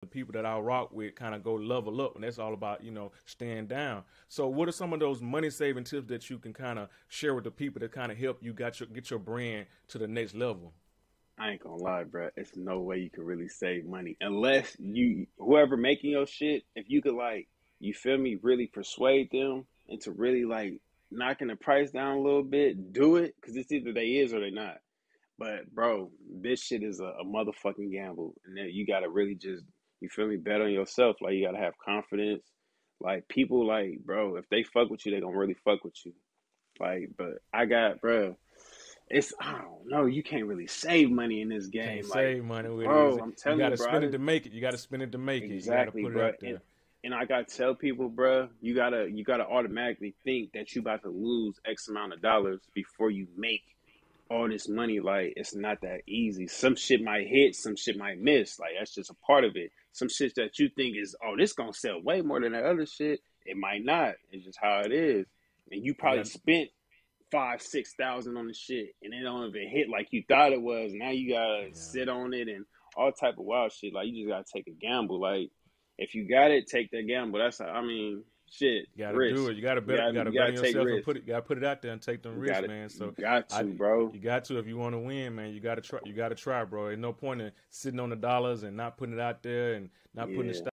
the people that I rock with kind of go level up, and that's all about you know staying down. So, what are some of those money saving tips that you can kind of share with the people that kind of help you got your get your brand to the next level? I ain't gonna lie, bro. It's no way you can really save money unless you whoever making your shit. If you could like, you feel me, really persuade them into really like knocking the price down a little bit, do it because it's either they is or they not. But bro, this shit is a, a motherfucking gamble, and you gotta really just you feel me, bet on yourself. Like you gotta have confidence. Like people, like bro, if they fuck with you, they gonna really fuck with you. Like, but I got, bro. It's I don't know. You can't really save money in this game. Can't like, save money with bro, it. I'm telling you you, got to bro. Spend it to make it. You got to spend it to make Exactly, it. You got to put bro. And, and I gotta tell people, bro, you gotta you gotta automatically think that you about to lose X amount of dollars before you make all this money. Like it's not that easy. Some shit might hit, some shit might miss. Like that's just a part of it. Some shit that you think is, oh, this gonna sell way more than that other shit, it might not. It's just how it is. And you probably Yeah. spent five, six thousand on the shit, and it don't even hit like you thought it was. Now you gotta Yeah. sit on it and all type of wild shit. Like you just gotta take a gamble. Like if you got it, take that gamble. That's how, I mean, shit. You got to risk. do it. You got to bet. gotta- You got to you gotta bet on take yourself and put it. You got to put it out there and take them You risks, man. So you got to, I- bro. You got to if you want to win, man. You got to try. You got to try, bro. There's no point in sitting on the dollars and not putting it out there and not putting the stock